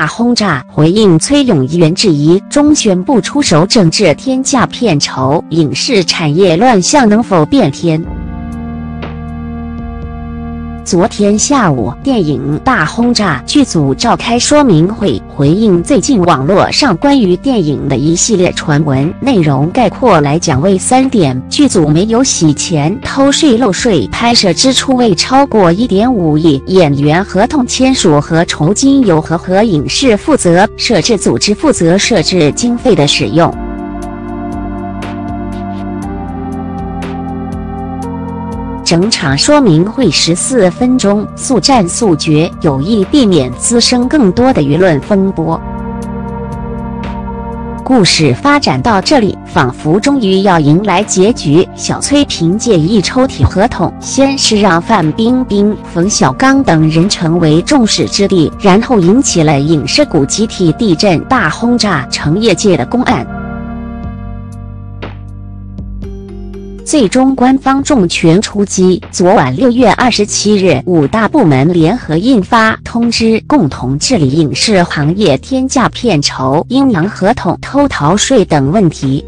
大轰炸，回应崔永元质疑，中宣部出手整治天价片酬，影视产业乱象能否变天？昨天下午，电影《大轰炸》剧组召开说明会，回应最近网络上关于电影的一系列传闻。内容概括来讲为三点：剧组没有洗钱、偷税漏税，拍摄支出未超过一点五亿，演员合同签署和酬金由和和影视负责，摄制组织负责摄制经费的使用。整场说明会十四分钟，速战速决，有意避免滋生更多的舆论风波。故事发展到这里，仿佛终于要迎来结局。小崔凭借一抽屉合同，先是让范冰冰、冯小刚等人成为众矢之的，然后引起了影视股集体地震，大轰炸成业界的公案。最终，官方重拳出击。昨晚六月二十七日，五大部门联合印发通知，共同治理影视行业天价片酬、阴阳合同、偷逃税等问题。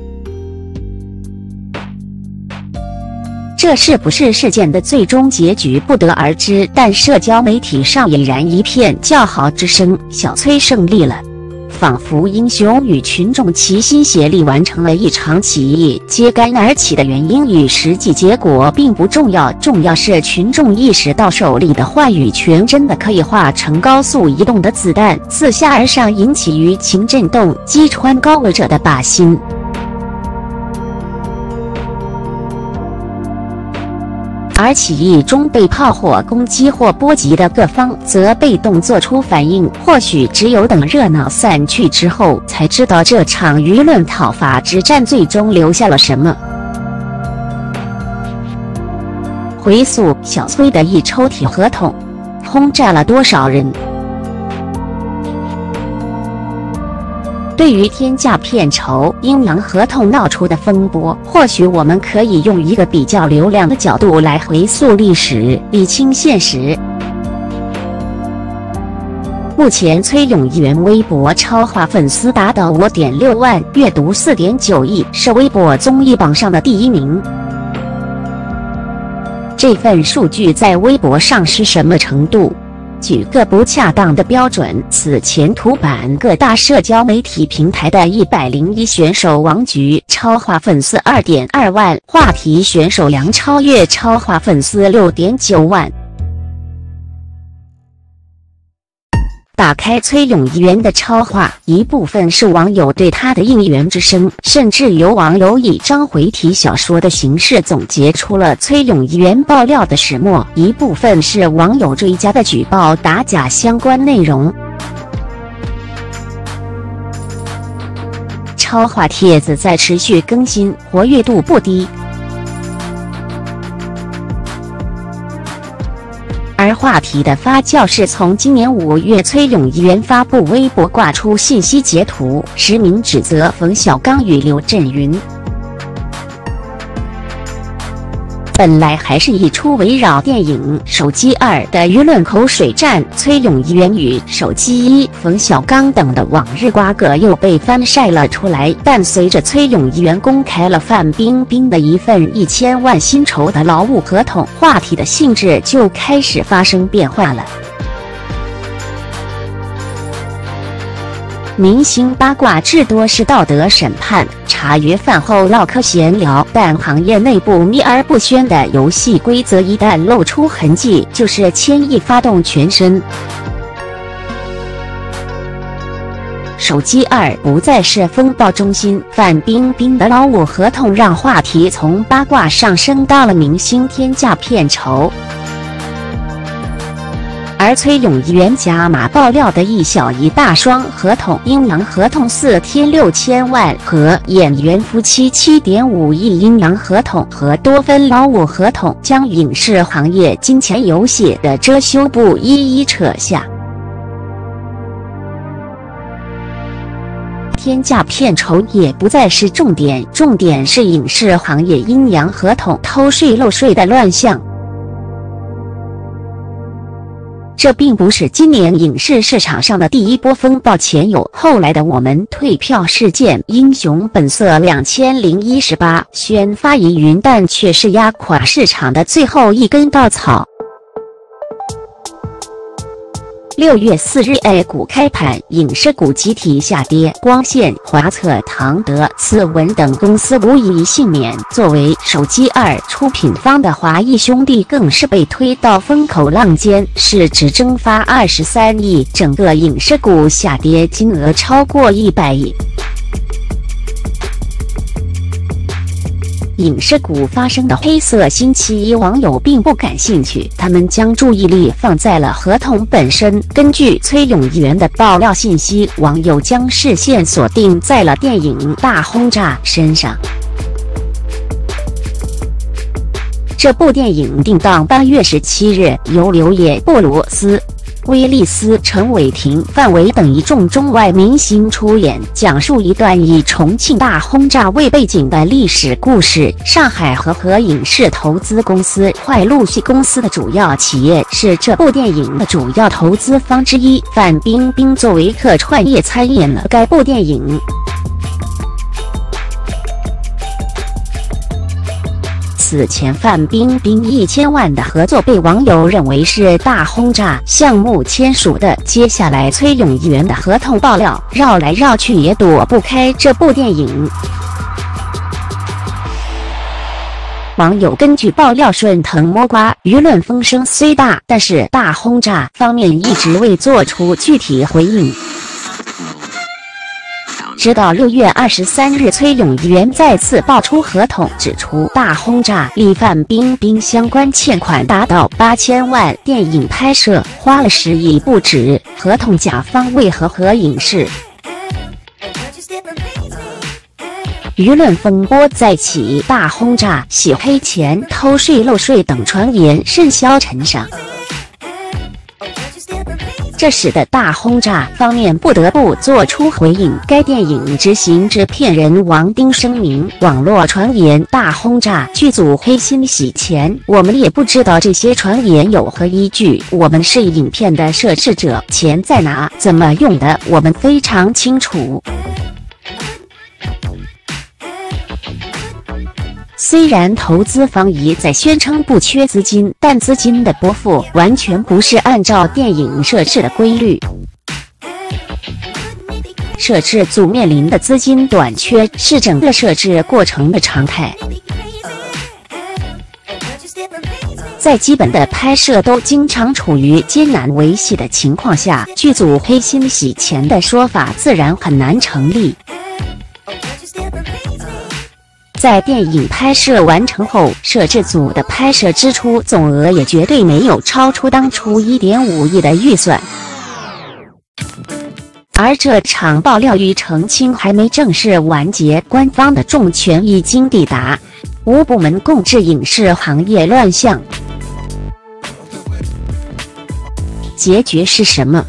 这是不是事件的最终结局不得而知，但社交媒体上已然一片叫好之声。小崔胜利了。仿佛英雄与群众齐心协力完成了一场起义，揭竿而起的原因与实际结果并不重要，重要是群众意识到手里的话语权真的可以化成高速移动的子弹，自下而上引起舆情震动，击穿高位者的靶心。而起义中被炮火攻击或波及的各方，则被动做出反应。或许只有等热闹散去之后，才知道这场舆论讨伐之战最终留下了什么。回溯小崔的一抽屉合同，轰炸了多少人？对于天价片酬、阴阳合同闹出的风波，或许我们可以用一个比较流量的角度来回溯历史，理清现实。目前，崔永元微博超话粉丝达到五点六万，阅读四点九亿，是微博综艺榜上的第一名。这份数据在微博上是什么程度？举个不恰当的标准，此前图版各大社交媒体平台的一百零一选手王菊超话粉丝二点二万，话题选手梁超越超话粉丝六点九万。打开崔永元的超话，一部分是网友对他的应援之声，甚至有网友以章回体小说的形式总结出了崔永元爆料的始末；一部分是网友追加的举报打假相关内容。超话帖子在持续更新，活跃度不低。而话题的发酵是从今年五月，崔永元发布微博挂出信息截图，实名指责冯小刚与刘震云。本来还是一出围绕电影《手机二》的舆论口水战，崔永元与《手机一》、冯小刚等的往日瓜葛又被翻晒了出来。但随着崔永元公开了范冰冰的一份一千万薪酬的劳务合同，话题的性质就开始发生变化了。明星八卦至多是道德审判、茶余饭后唠嗑闲聊，但行业内部秘而不宣的游戏规则一旦露出痕迹，就是千亿发动全身。手机二不再是风暴中心，范冰冰的劳务合同让话题从八卦上升到了明星天价片酬。而崔永议员加码爆料的一小一大双合同，阴阳合同四天六千万和演员夫妻七点五亿阴阳合同和多份劳务合同，将影视行业金钱游戏的遮羞布一一扯下。天价片酬也不再是重点，重点是影视行业阴阳合同、偷税漏税的乱象。这并不是今年影视市场上的第一波风暴，前有后来的我们退票事件、《英雄本色》两千零一十八宣发疑云，但却是压垮市场的最后一根稻草。六月四日，A 股开盘，影视股集体下跌，光线、华策、唐德、次文等公司无一幸免。作为手机二出品方的华谊兄弟，更是被推到风口浪尖，市值蒸发二十三亿，整个影视股下跌金额超过一百亿。影视股发生的黑色星期一，网友并不感兴趣，他们将注意力放在了合同本身。根据崔永元的爆料信息，网友将视线锁定在了电影《大轰炸》身上。这部电影定档八月十七日，由刘烨、布鲁斯。威利斯、陈伟霆、范伟等一众中外明星出演，讲述一段以重庆大轰炸为背景的历史故事。上海和合影视投资公司坏陆续公司的主要企业是这部电影的主要投资方之一。范冰冰作为客串也参演了该部电影。此前，范冰冰一千万的合作被网友认为是大轰炸项目签署的。接下来，崔永元的合同爆料，绕来绕去也躲不开这部电影。网友根据爆料顺藤摸瓜，舆论风声虽大，但是大轰炸方面一直未做出具体回应。直到六月二十三日，崔永元再次爆出合同，指出大轰炸李范冰冰相关欠款达到八千万，电影拍摄花了十亿不止。合同甲方为何合影视？舆论风波再起，大轰炸洗黑钱、偷税漏税等传言甚嚣尘上。这使得大轰炸方面不得不做出回应。该电影执行制片人王丁声明：网络传言大轰炸剧组黑心洗钱，我们也不知道这些传言有何依据。我们是影片的摄制者，钱在哪，怎么用的，我们非常清楚。虽然投资方一再宣称不缺资金，但资金的拨付完全不是按照电影设置的规律。摄制组面临的资金短缺是整个摄制过程的常态。在基本的拍摄都经常处于艰难维系的情况下，剧组黑心洗钱的说法自然很难成立。在电影拍摄完成后，摄制组的拍摄支出总额也绝对没有超出当初一点五亿的预算。而这场爆料与澄清还没正式完结，官方的重拳已经抵达，无部门共治影视行业乱象，结局是什么？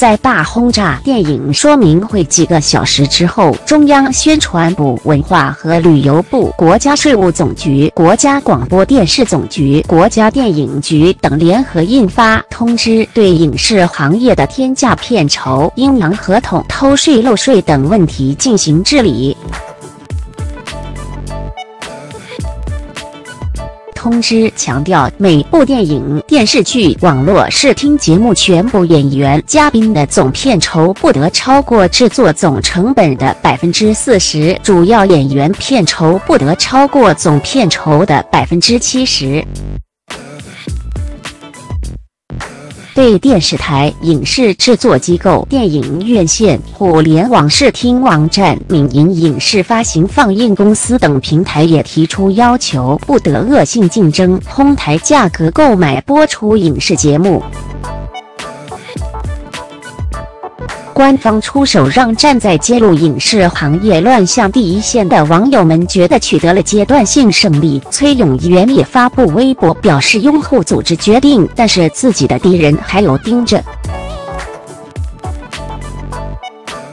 在大轰炸电影说明会几个小时之后，中央宣传部、文化和旅游部、国家税务总局、国家广播电视总局、国家电影局等联合印发通知，对影视行业的天价片酬、阴阳合同、偷税漏税等问题进行治理。通知强调，每部电影、电视剧、网络视听节目全部演员、嘉宾的总片酬不得超过制作总成本的百分之四十，主要演员片酬不得超过总片酬的百分之七十。对电视台、影视制作机构、电影院线、互联网视听网站、民营影视发行放映公司等平台也提出要求，不得恶性竞争、哄抬价格购买播出影视节目。官方出手让站在揭露影视行业乱象第一线的网友们觉得取得了阶段性胜利。崔永元也发布微博表示拥护组织决定，但是自己的敌人还有盯着。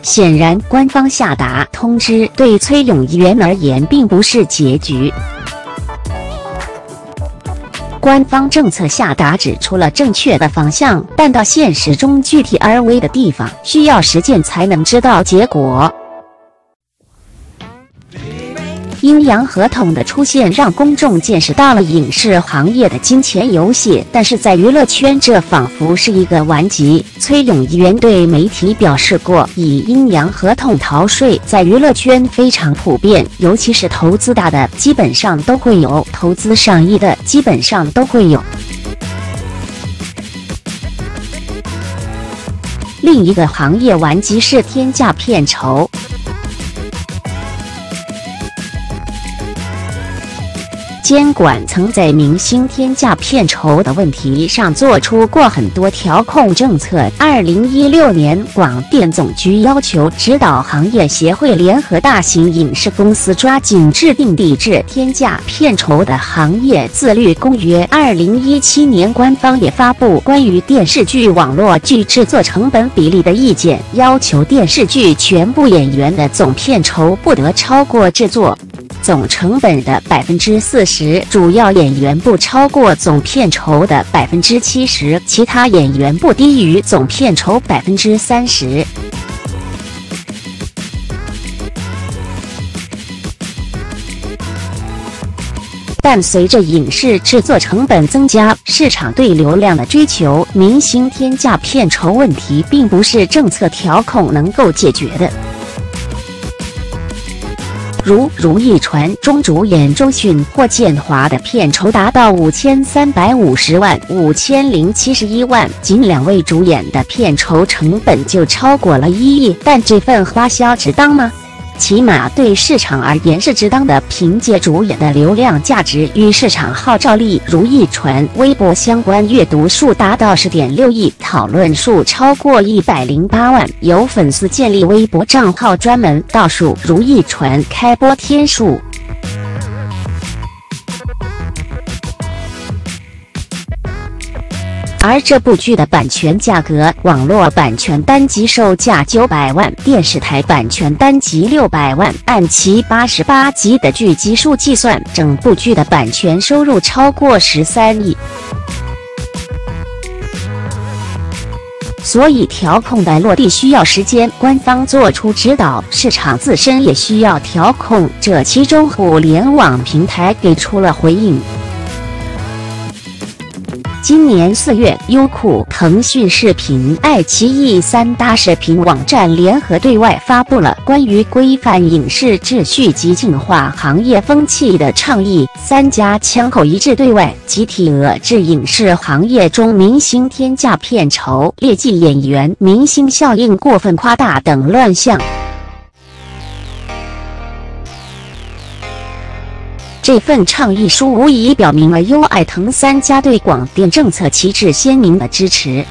显然，官方下达通知对崔永元而言并不是结局。官方政策下达指出了正确的方向，但到现实中具体而微的地方，需要实践才能知道结果。阴阳合同的出现让公众见识到了影视行业的金钱游戏，但是在娱乐圈，这仿佛是一个顽疾。崔永元对媒体表示过，以阴阳合同逃税在娱乐圈非常普遍，尤其是投资大的，基本上都会有；投资上亿的，基本上都会有。另一个行业顽疾是天价片酬。监管曾在明星天价片酬的问题上做出过很多调控政策。二零一六年，广电总局要求指导行业协会联合大型影视公司抓紧制定抵制天价片酬的行业自律公约。二零一七年，官方也发布关于电视剧网络剧制作成本比例的意见，要求电视剧全部演员的总片酬不得超过制作。总成本的百分之四十，主要演员不超过总片酬的百分之七十，其他演员不低于总片酬百分之三十。但随着影视制作成本增加，市场对流量的追求，明星天价片酬问题并不是政策调控能够解决的。如《如懿传》中主演周迅、霍建华的片酬达到五千三百五十万、五千零七十一万，仅两位主演的片酬成本就超过了一亿，但这份花销值当吗？起码对市场而言是值当的。凭借主演的流量价值与市场号召力，如懿传微博相关阅读数达到十点六亿，讨论数超过一百零八万，有粉丝建立微博账号专门倒数如懿传开播天数。而这部剧的版权价格，网络版权单集售价九百万，电视台版权单集六百万。按其八十八集的剧集数计算，整部剧的版权收入超过十三亿。所以，调控的落地需要时间，官方做出指导，市场自身也需要调控。这其中，互联网平台给出了回应。今年四月，优酷、腾讯视频、爱奇艺三大视频网站联合对外发布了关于规范影视秩序及净化行业风气的倡议。三家枪口一致对外集体遏制影视行业中明星天价片酬、劣迹演员、明星效应过分夸大等乱象。这份倡议书无疑表明了优爱腾三家对广电政策旗帜鲜明的支持。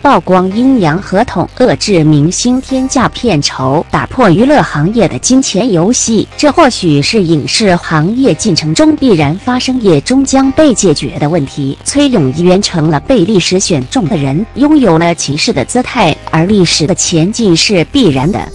曝光阴阳合同，遏制明星天价片酬，打破娱乐行业的金钱游戏，这或许是影视行业进程中必然发生也终将被解决的问题。崔永元成了被历史选中的人，拥有了骑士的姿态，而历史的前进是必然的。